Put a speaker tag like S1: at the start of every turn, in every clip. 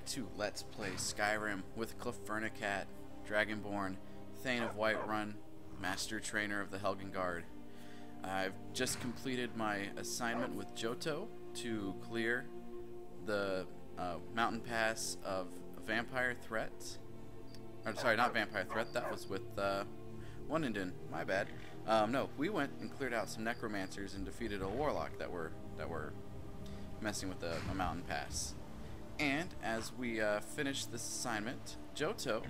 S1: Back to Let's Play Skyrim with Clawfurnicat, Dragonborn, Thane of Whiterun, Master Trainer of the Helgen Guard. I've just completed my assignment with Johto to clear the uh, mountain pass of Vampire Threat. Or, sorry, not Vampire Threat, that was with uh, Wunenden, my bad. Um, no, we went and cleared out some Necromancers and defeated a Warlock that were, that were messing with the, the mountain pass. And as we uh, finished this assignment, Johto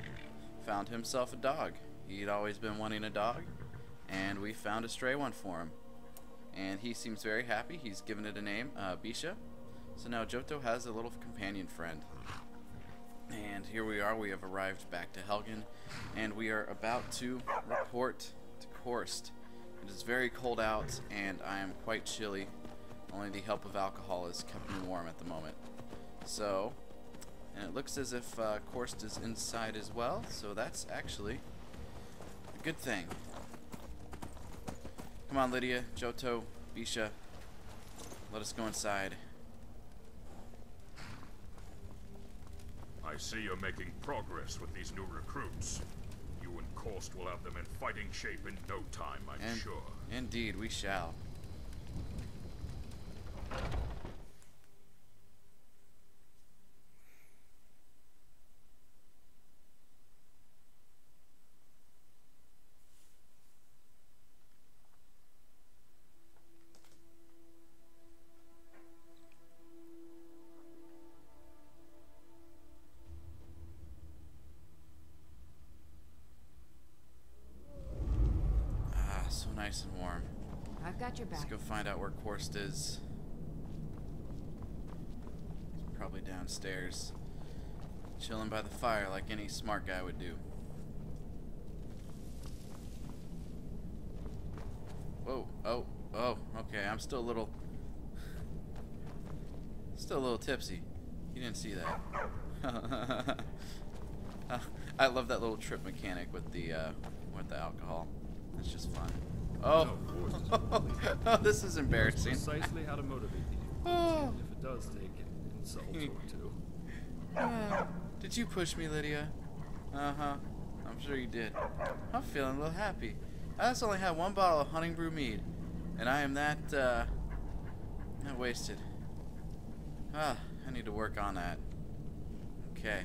S1: found himself a dog. He'd always been wanting a dog, and we found a stray one for him. And he seems very happy. He's given it a name, uh, Bisha. So now Johto has a little companion friend. And here we are. We have arrived back to Helgen, and we are about to report to Korst. It is very cold out, and I am quite chilly. Only the help of alcohol has kept me warm at the moment. So, and it looks as if uh, Korst is inside as well, so that's actually a good thing. Come on, Lydia, Johto, Bisha, let us go inside.
S2: I see you're making progress with these new recruits. You and Korst will have them in fighting shape in no time, I'm
S1: And
S2: sure.
S1: indeed, we shall. Nice and warm.
S3: I've got your back.
S1: Let's go find out where Korst is. He's probably downstairs. Chilling by the fire like any smart guy would do. Whoa, oh, oh, okay, I'm still a little... Still a little tipsy. You didn't see that. I love that little trip mechanic with the, uh, with the alcohol. It's just fun. Oh, oh this is embarrassing.
S4: precisely how to motivate you,
S1: Oh.
S4: if it does take an insult or two.
S1: Ah, did you push me, Lydia? Uh huh. I'm sure you did. I'm feeling a little happy. I just only had one bottle of honey brew mead, and I am that uh, that wasted. Ah, I need to work on that. Okay.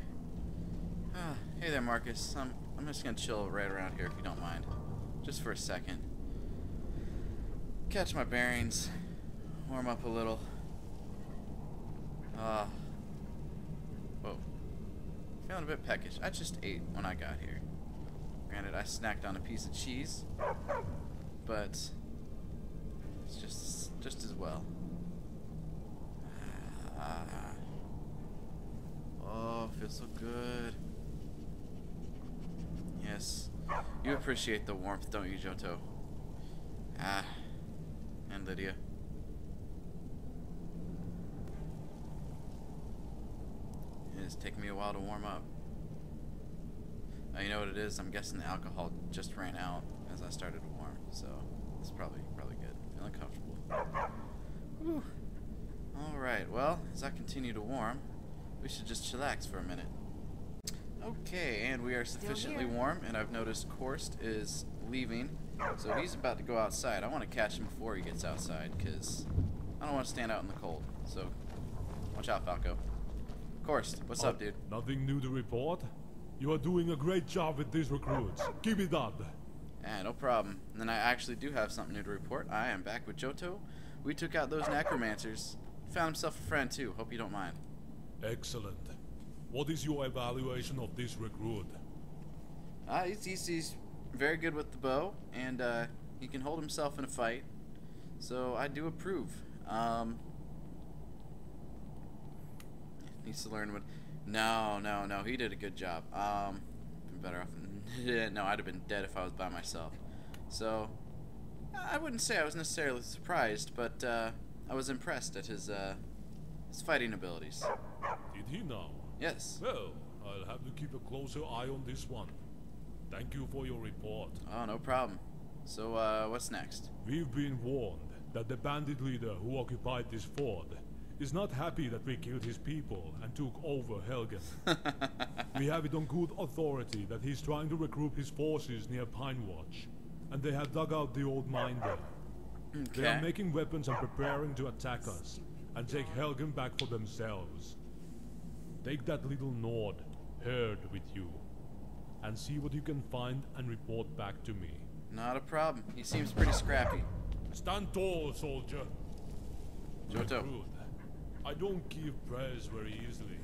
S1: Ah, hey there, Marcus. I'm I'm just gonna chill right around here if you don't mind, just for a second. Catch my bearings, warm up a little. Ah. Whoa. Feeling a bit peckish. I just ate when I got here. Granted, I snacked on a piece of cheese, but it's just just as well. Ah. Oh, feels so good. Yes. You appreciate the warmth, don't you, Johto? Ah. And Lydia. It's taking me a while to warm up. Uh, you know what it is? I'm guessing the alcohol just ran out as I started to warm, so it's probably probably good. Feeling comfortable. Whew. All right. Well, as I continue to warm, we should just chillax for a minute. Okay, and we are sufficiently warm, and I've noticed Korst is leaving, so he's about to go outside. I want to catch him before he gets outside, because I don't want to stand out in the cold. So, watch out, Falco. Korst, what's up, dude?
S5: Nothing new to report? You are doing a great job with these recruits. Keep it up.
S1: Yeah, no problem. And then I actually do have something new to report. I am back with Johto. We took out those necromancers. Found himself a friend too. Hope you don't mind.
S5: Excellent. What is your evaluation of this recruit?
S1: Uh, he's, he's, he's very good with the bow, and uh, he can hold himself in a fight. So I do approve. Um, needs to learn what. No, no, no. He did a good job. Um, been better off. Than, no, I'd have been dead if I was by myself. So I wouldn't say I was necessarily surprised, but uh, I was impressed at his uh, his fighting abilities.
S5: Did he now?
S1: Yes.
S5: Well, I'll have to keep a closer eye on this one. Thank you for your report.
S1: Oh, no problem. So uh, what's next?
S5: We've been warned that the bandit leader who occupied this fort is not happy that we killed his people and took over Helgen. we have it on good authority that he's trying to recruit his forces near Pine Watch, and they have dug out the old mine there. They are making weapons and preparing to attack us and take Helgen back for themselves. Take that little Nord, Herd, with you, and see what you can find and report back to me.
S1: Not a problem. He seems pretty scrappy.
S5: Stand tall, soldier.
S1: Johto.
S5: Recruit. I don't give praise very easily.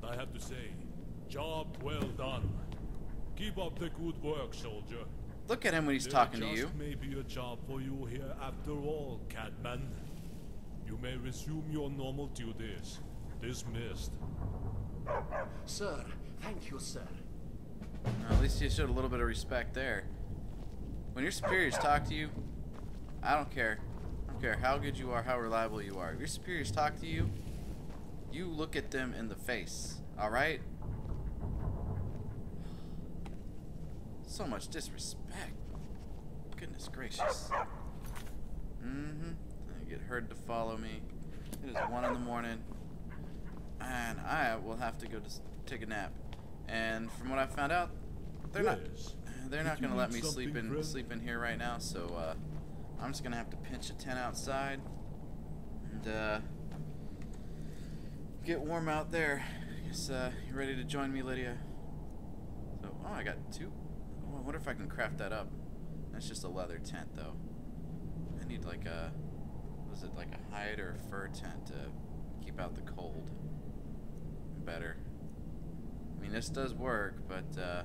S5: but I have to say, job well done. Keep up the good work, soldier.
S1: Look at him when he's
S5: There
S1: talking to
S5: just
S1: you.
S5: may be a job for you here after all, Catman. You may resume your normal duties. Dismissed.
S3: Sir, thank you, sir.
S1: Well, at least you showed a little bit of respect there. When your superiors talk to you, I don't care. I don't care how good you are, how reliable you are. If your superiors talk to you, you look at them in the face. Alright? So much disrespect. Goodness gracious. Mm-hmm. I get Herd to follow me. It is one in the morning. And I will have to go to take a nap. And from what I found out, they're not they're not gonna let me sleep in
S5: friend?
S1: sleep in here right now, so uh, I'm just gonna have to pinch a tent outside and uh, get warm out there. Guess uh, you ready to join me, Lydia? So oh, I got two. Oh, I wonder if I can craft that up. That's just a leather tent, though. I need like a was it like a hide or a fur tent to keep out the cold better. I mean, this does work, but uh,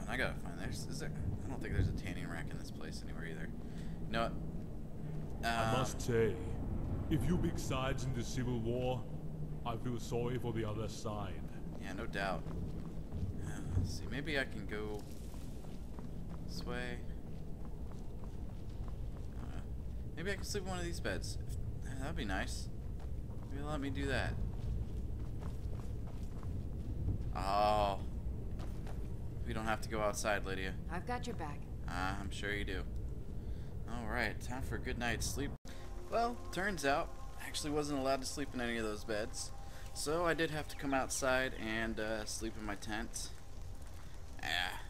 S1: and I gotta find there's is there. I don't think there's a tanning rack in this place anywhere either. You know what?
S5: I
S1: Um,
S5: must say, if you big sides in the Civil War, I feel sorry for the other side.
S1: Yeah, no doubt. Uh, let's see, maybe I can go this way. Uh, maybe I can sleep in one of these beds. Uh, that'd be nice. Maybe let me do that. Oh. We don't have to go outside, Lydia.
S6: I've got your back.
S1: Ah, I'm sure you do. Alright, time for a good night's sleep. Well, turns out, I actually wasn't allowed to sleep in any of those beds. So I did have to come outside and uh, sleep in my tent. Ah.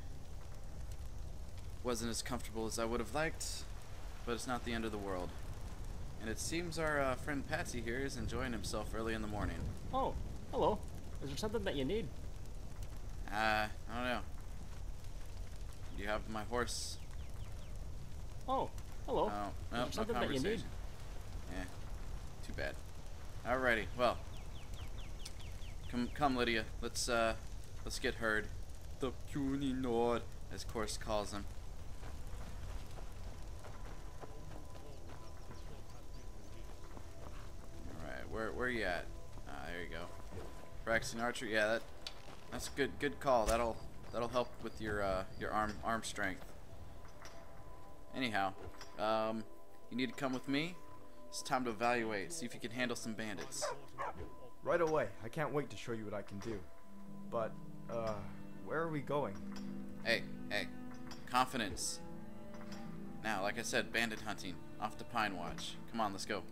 S1: Wasn't as comfortable as I would have liked, but it's not the end of the world. And it seems our uh, friend Patsy here is enjoying himself early in the morning.
S7: Oh, hello. Is there something that you need?
S1: Uh, I don't know. Do you have my horse?
S7: Oh, hello.
S1: Oh,
S7: Is
S1: no,
S7: there
S1: no
S7: something that you
S1: conversation.
S7: need?
S1: Yeah, too bad. Alrighty, well, come, come, Lydia. Let's uh, let's get Herd. The puny Nord, as Korst calls him. All right, where where you at? Ah, there you go. Practicing Archer, Yeah, that that's good. Good call. That'll that'll help with your uh, your arm arm strength. Anyhow, um, you need to come with me. It's time to evaluate. See if you can handle some bandits.
S8: Right away. I can't wait to show you what I can do. But, uh, where are we going?
S1: Hey, hey, confidence. Now, like I said, bandit hunting. Off to Pine Watch. Come on, let's go.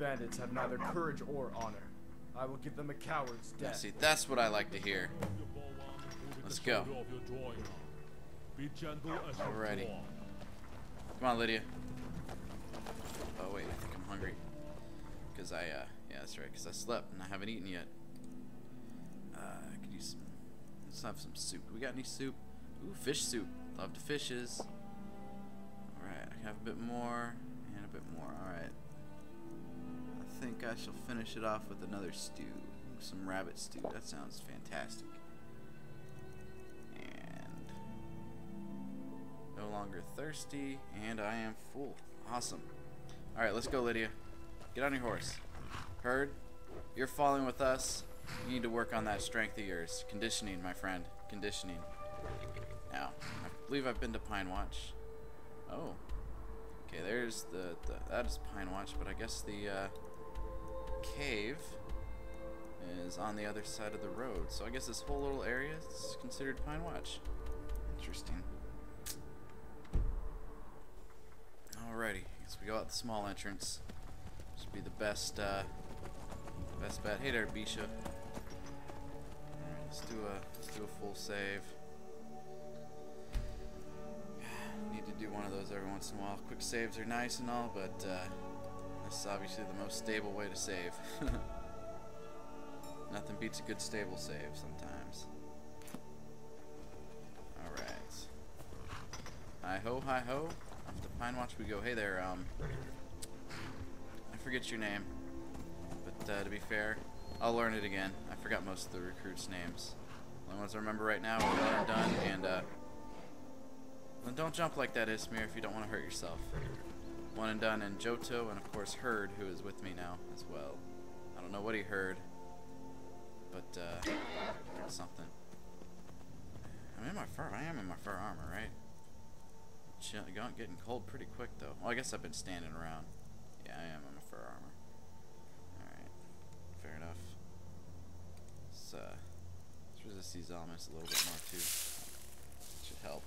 S8: Bandits have neither courage or honor. I will give them a coward's
S1: Now,
S8: death.
S1: see, that's what I like to hear.
S5: Your bow arm and move with
S1: Let's go.
S5: shoulder of your drawing arm. Be gentle as you
S1: Alrighty. Come on, Lydia. Oh wait, I think I'm hungry. Cause I, uh, yeah, that's right. Cause I slept and I haven't eaten yet. Uh, I could use some. Let's have some soup. We got any soup? Ooh, fish soup. Love the fishes. All right, I can have a bit more think I shall finish it off with another stew. Some rabbit stew. That sounds fantastic. And no longer thirsty, and I am full. Awesome. Alright, let's go, Lydia. Get on your horse. Herd, you're falling with us. You need to work on that strength of yours. Conditioning, my friend. Conditioning. Now, I believe I've been to Pine Watch. Oh. Okay, there's the, the that is Pine Watch, but I guess the uh, cave is on the other side of the road. So I guess this whole little area is considered Pine Watch. Interesting. Alrighty, guess we go out the small entrance. Should be the best uh, best bet. Hey there, Bisha. Alright, let's do a let's do a full save. Need to do one of those every once in a while. Quick saves are nice and all, but uh, this is obviously the most stable way to save. Nothing beats a good stable save sometimes. Alright. Hi ho, hi ho. Off to Pine Watch we go. Hey there, um. I forget your name. But uh, to be fair, I'll learn it again. I forgot most of the recruits' names. The only ones I remember right now are one and done, and uh. Then don't jump like that, Ismir, if you don't want to hurt yourself. One and done, and Johto, and of course Herd, who is with me now as well. I don't know what he heard, but uh, heard something. I'm in my fur. I am in my fur armor, right? Chill, getting cold pretty quick though. Well, I guess I've been standing around. Yeah, I am in my fur armor. All right, fair enough. Let's uh, let's resist these elements a little bit more too. Should help.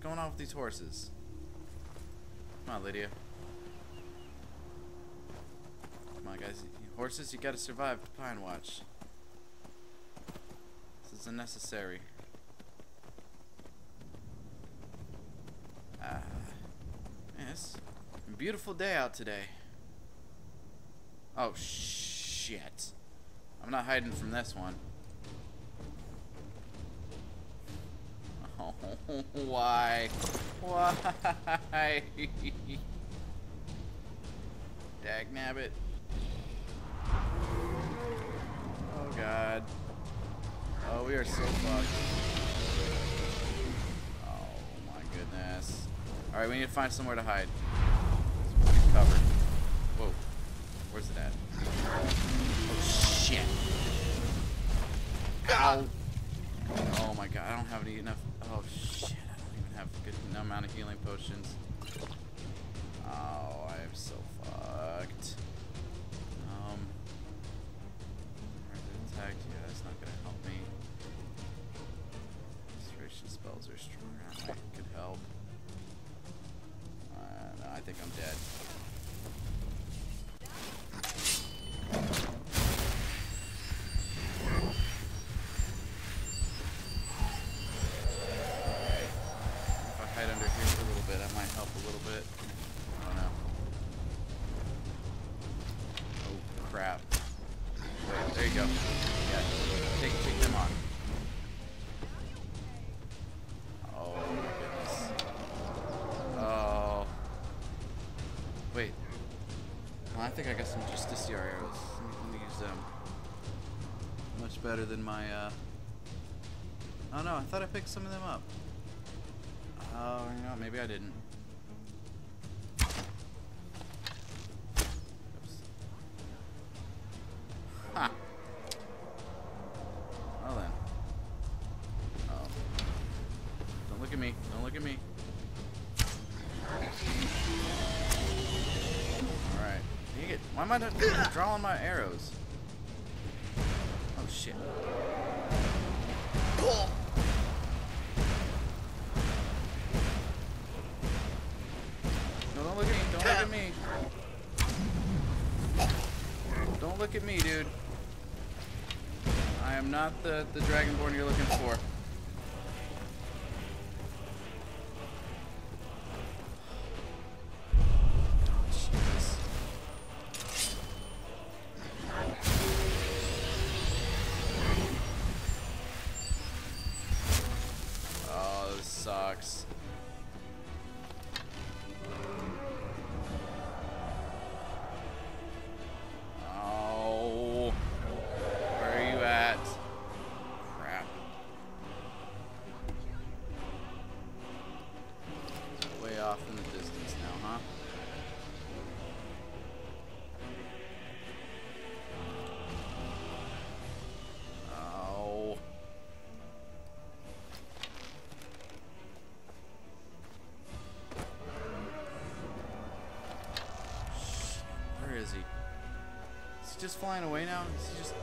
S1: Going on with these horses? Come on, Lydia. Come on, guys. Horses, you gotta survive Pine Watch. This is unnecessary. Ah. Yes. Beautiful day out today. Oh, shit. I'm not hiding from this one. Why? Why? Dag nabbit. Oh god. Oh, we are so fucked. Oh my goodness. Alright, we need to find somewhere to hide. So covered. Whoa. Where's it at? Oh shit. Ow. Oh my god, I don't have any enough. Oh shit, I don't even have a amount of healing potions. Oh, I am so fucked. Think I got some Justicia arrows. Let me, let me use them. Much better than my, uh... Oh no, I thought I picked some of them up. Oh, you know, maybe I didn't. Am I not drawing my arrows? Oh shit. No, don't look at me. Don't look at me. Don't look at me, dude. I am not the, the Dragonborn you're looking for. This just flying away now? Is he just...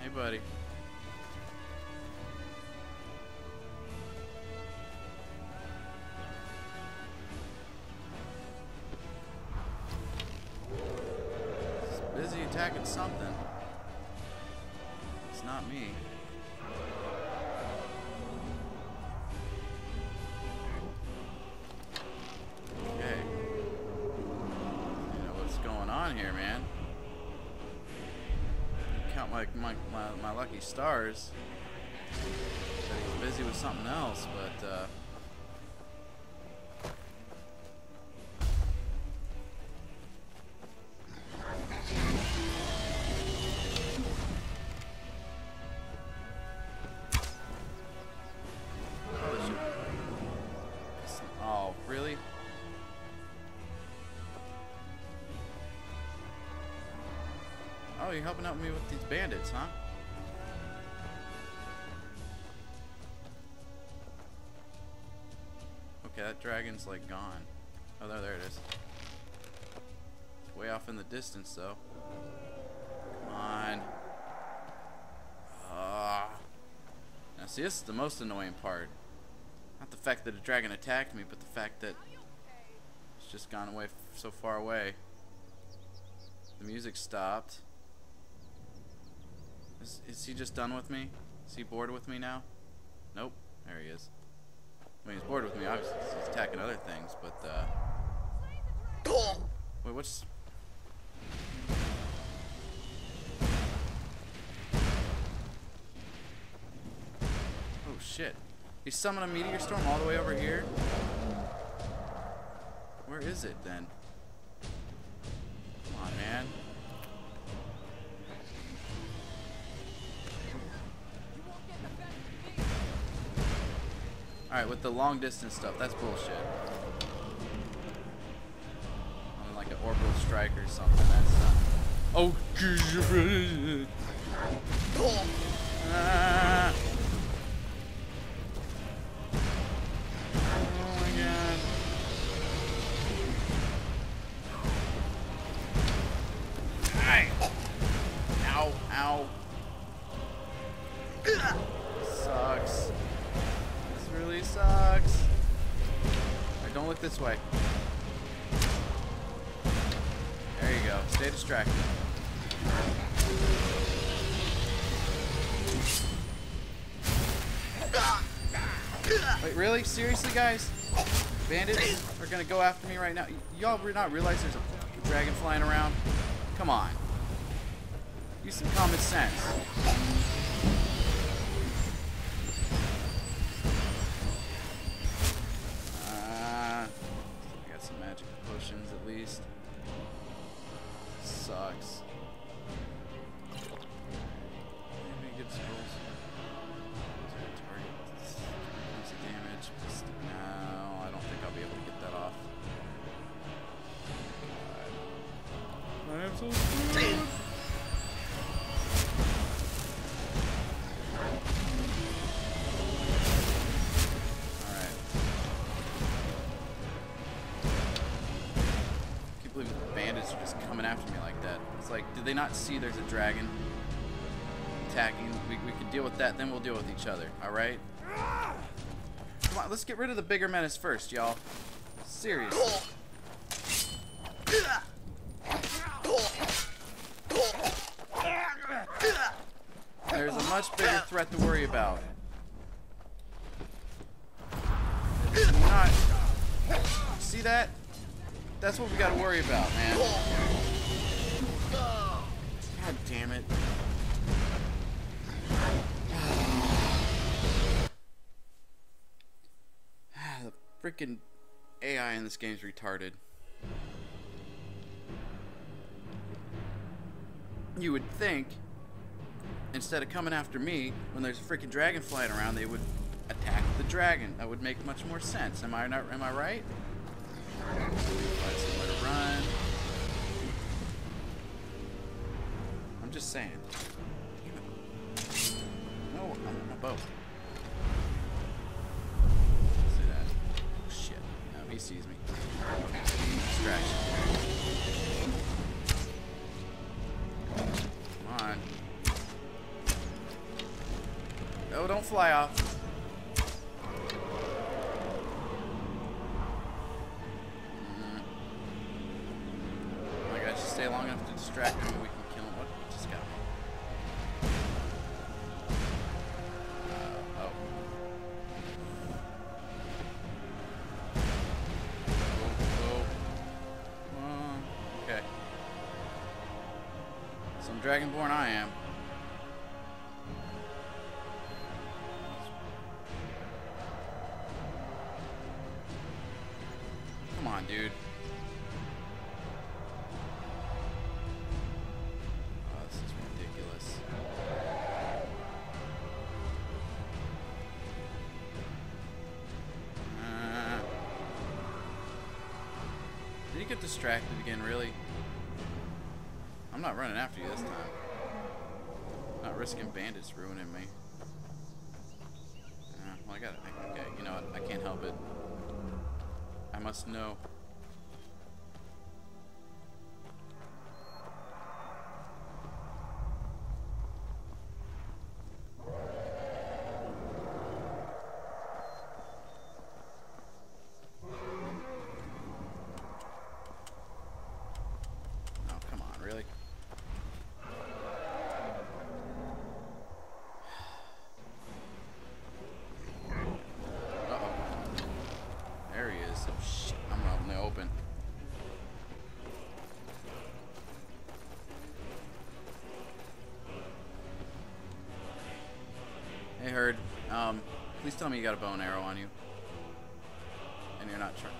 S1: Hey, buddy. He's busy attacking something. It's not me. Stars. He's busy with something else, but uh. Oh, Oh, really? Oh, you're helping out me with these bandits, huh? Okay, that dragon's like gone. Oh, there, there it is. Way off in the distance, though. Come on. Ah. Now, see, this is the most annoying part. Not the fact that a dragon attacked me, but the fact that it's just gone away so far away. The music stopped. Is, is he just done with me? Is he bored with me now? Nope. There he is. I mean, he's bored with me, obviously. He's attacking other things, but, uh... Wait, what's... Oh, shit. He summoned a meteor storm all the way over here? Where is it, then? Alright, with the long distance stuff, that's bullshit. On like an orbital strike or something, that's not. Oh, ah. This way. There you go. Stay distracted. Wait, really? Seriously, guys? Bandits are gonna go after me right now? Y'all not realize there's a dragon flying around? Come on. Use some common sense. Least. Sucks. Coming after me like that. It's like, did they not see there's a dragon attacking? We, we can deal with that, then we'll deal with each other, alright? Come on, let's get rid of the bigger menace first, y'all. Seriously. There's a much bigger threat to worry about. Not. See that? That's what we gotta worry about, man. God damn it. Ah, the freaking AI in this game's retarded. You would think, instead of coming after me when there's a freaking dragon flying around, they would attack the dragon. That would make much more sense. Am I not? Am I right? Run. Just saying. No, I'm on a boat. See that? Oh, shit. No, he sees me. Distraction. Come on. No, don't fly off. Mm. Stay long enough to distract him distracted again, really? I'm not running after you this time. Not risking bandits ruining me. Uh, well, I got it. Okay, you know what? I can't help it. I must know. Me you got a bow and arrow on you. And you're not trying.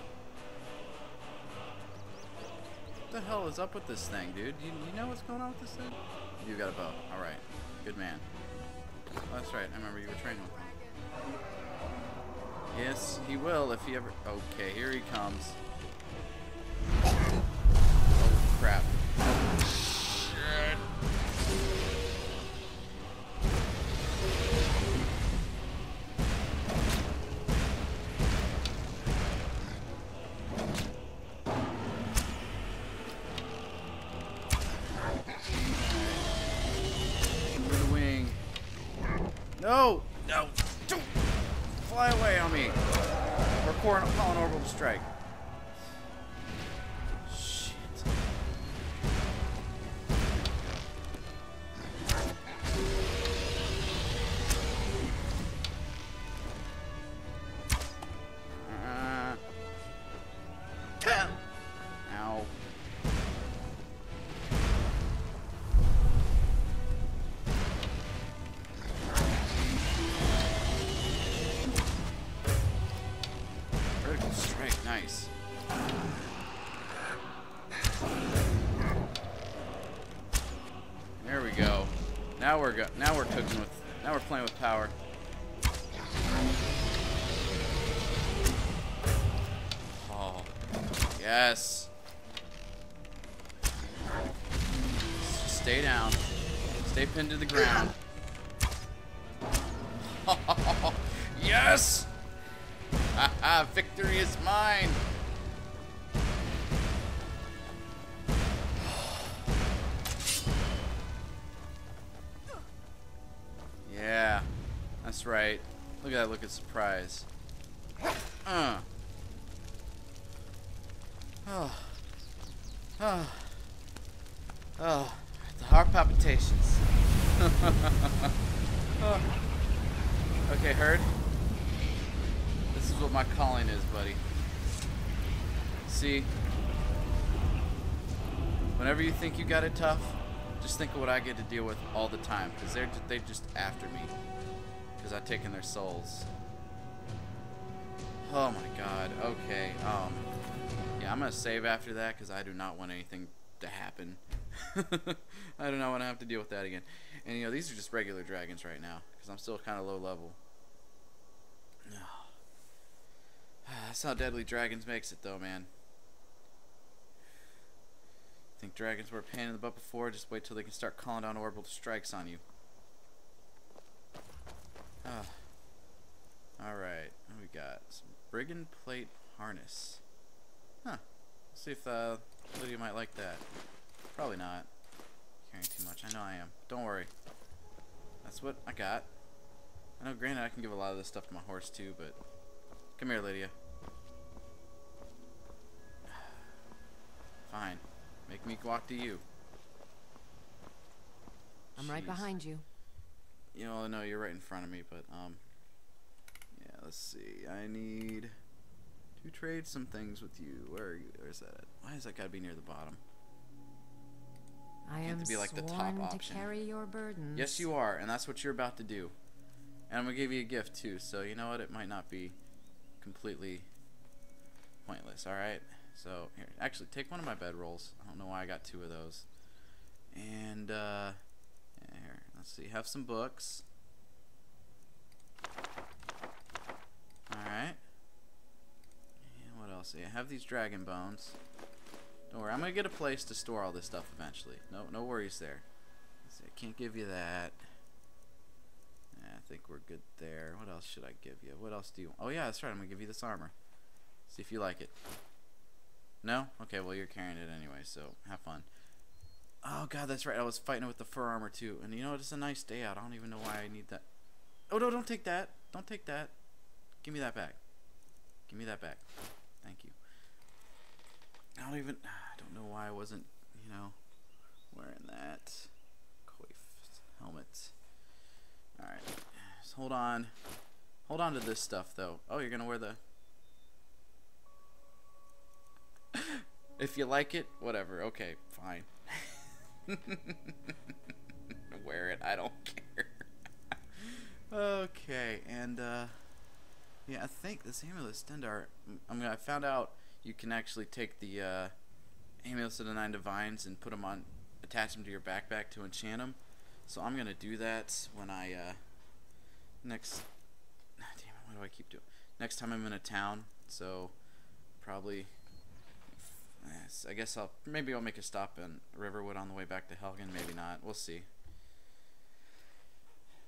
S1: What the hell is up with this thing, dude? You, you know what's going on with this thing? You got a bow. Alright. Good man. Oh, that's right. I remember you were training with him. Yes, he will if he ever... Okay, here he comes. No! No! Don't fly away on me! We're calling orbital strike. Now we're go now we're cooking with now we're playing with power. Oh. Yes. Stay down. Stay pinned to the ground. yes! Haha, victory is mine! Look at surprise. Uh. Oh. Oh. Oh. The heart palpitations. oh. Okay, Herd. This is what my calling is, buddy. See? Whenever you think you got it tough, just think of what I get to deal with all the time, because they're ju- they just after me, because I've taken their souls. Oh my God. Okay. Um. Yeah, I'm gonna save after that because I do not want anything to happen. I do not want to have to deal with that again. And you know, these are just regular dragons right now because I'm still kind of low level. That's how Deadly Dragons makes it, though, man. Think dragons were a pain in the butt before? Just wait till they can start calling down orbital strikes on you. Ah. Alright, we got? Some brigand plate harness. Huh. Let's see if uh, Lydia might like that. Probably not. Carrying too much. I know I am. Don't worry. That's what I got. I know, granted, I can give a lot of this stuff to my horse, too, but... Come here, Lydia. Fine. Make me walk to you.
S6: I'm right behind you.
S1: You know, no, you're right in front of me, but, um... Yeah, let's see. I need to trade some things with you. Where are you? Where's that at? Why does that gotta be near the bottom?
S6: I am
S1: to be like the top
S6: sworn to carry your burdens.
S1: Yes, you are, and that's what you're about to do. And I'm gonna give you a gift too, so you know what? It might not be completely pointless. All right. So here, actually, take one of my bedrolls. I don't know why I got two of those. And uh, let's see. Have some books. All right. And what else? Yeah, have these dragon bones. Don't worry, I'm gonna get a place to store all this stuff eventually. No, no worries there. See, I can't give you that. Yeah, I think we're good there. What else should I give you? What else do you? Oh yeah, that's right. I'm gonna give you this armor. See if you like it. No? Okay, well you're carrying it anyway, so have fun. Oh god, that's right. I was fighting it with the fur armor too. And you know? It's a nice day out. I don't even know why I need that. Oh no! Don't take that. Don't take that. Give me that back. Give me that back. Thank you. I don't even. I don't know why I wasn't, you know, wearing that. Coif helmet. Alright. Hold on. Hold on to this stuff, though. Oh, you're gonna wear the. if you like it, whatever. Okay, fine. Wear it. I don't care. okay, and, uh. Yeah, I think this amulet Stendarr. I'm gonna. I found out you can actually take the uh, amulets of the nine divines and put them on, attach them to your backpack to enchant them. So I'm gonna do that when I uh, next. Damn it! What do I keep doing? Next time I'm in a town, so probably. Yes, I guess I'll maybe I'll make a stop in Riverwood on the way back to Helgen. Maybe not. We'll see.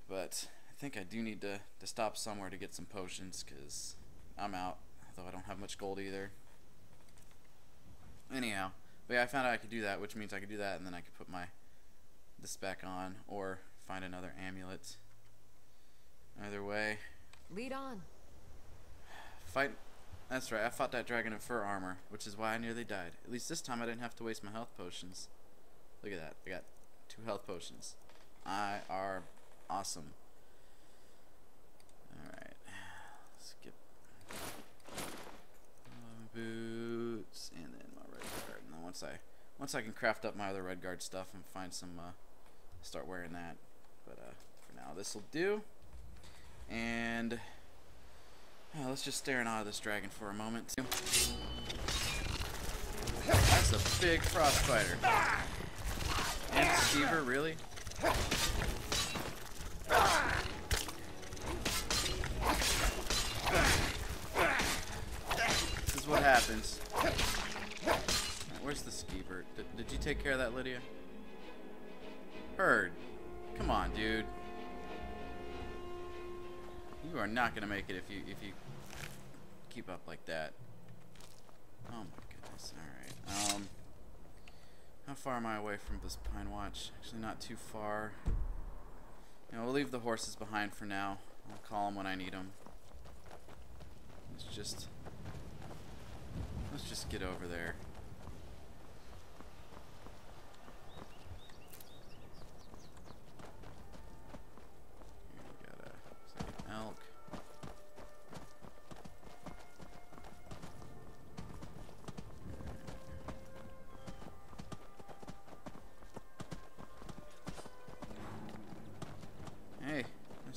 S1: But I think I do need to, to stop somewhere to get some potions because I'm out. Though I don't have much gold either. Anyhow, but yeah, I found out I could do that, which means I could do that, and then I could put my this back on or find another amulet. Either way,
S6: Lead on.
S1: fight. That's right. I fought that dragon in fur armor, which is why I nearly died. At least this time I didn't have to waste my health potions. Look at that. I got two health potions. I are awesome. Alright. Skip. My boots and then my red guard. And then once I once I can craft up my other red guard stuff and find some uh start wearing that. But uh for now this will do. And let's just stare in awe of this dragon for a moment. That's a big frost fighter. And Skeever, really? This is what happens. Where's the Skeever? Did, did you take care of that, Lydia? Herd. Come on, dude. You are not gonna make it if you if you keep up like that. Oh my goodness. Alright. Um how far am I away from this Pine Watch? Actually not too far. You know, we'll leave the horses behind for now. I'll call them when I need them. Let's just let's just get over there.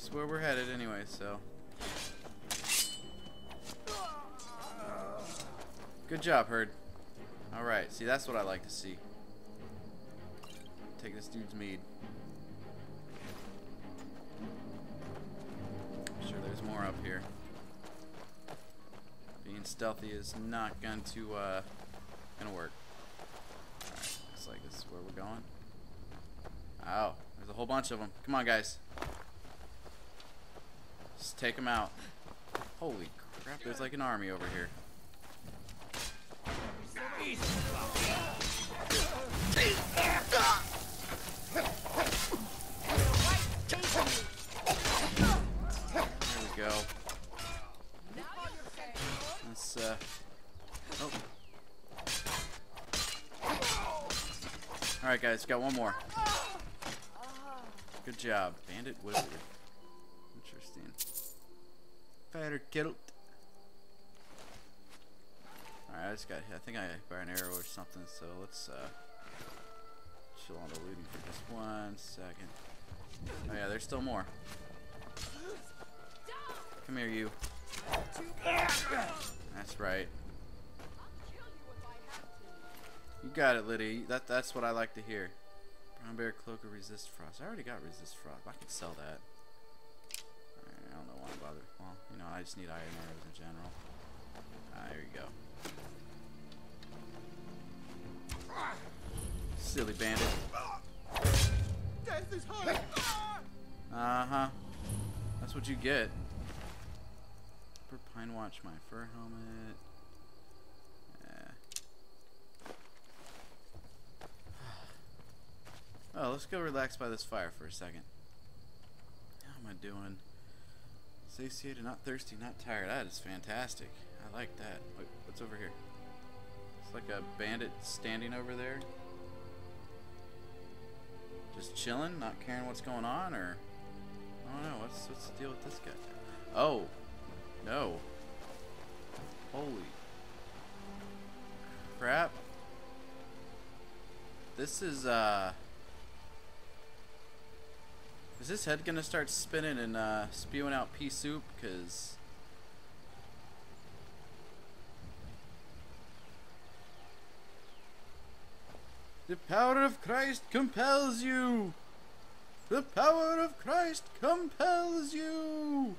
S1: That's where we're headed anyway, so. Good job, Herd. Alright, see, that's what I like to see. Take this dude's mead. I'm sure there's more up here. Being stealthy is not going to, uh, gonna work. Alright, looks like this is where we're going. Oh, there's a whole bunch of them. Come on, guys. Take them out. Holy crap, there's like an army over here. There we go. Let's, uh... Oh. Alright, guys, got one more. Good job. Bandit Wizard. Interesting. Fighter killed. Alright, I just got hit. I think I by an arrow or something, so let's uh chill on the looting for just one second. Oh yeah, there's still more. Come here, you. That's right. You got it, Liddy. That that's what I like to hear. Brown bear cloak of resist frost. I already got resist frost. I can sell that. I don't know why I bother. Know, I just need iron arrows in general. Ah, there you go. Silly bandit. Uh huh. That's what you get. Pinewatch, my fur helmet. Oh, let's go relax by this fire for a second. How am I doing? Satiated, not thirsty, not tired. That is fantastic. I like that. Wait, what's over here? It's like a bandit standing over there. Just chilling, not caring what's going on, or I don't know. What's what's the deal with this guy? Oh, no. Holy crap! This is uh. Is this head gonna start spinning and uh, spewing out pea soup? Cause The power of Christ compels you! The power of Christ compels you!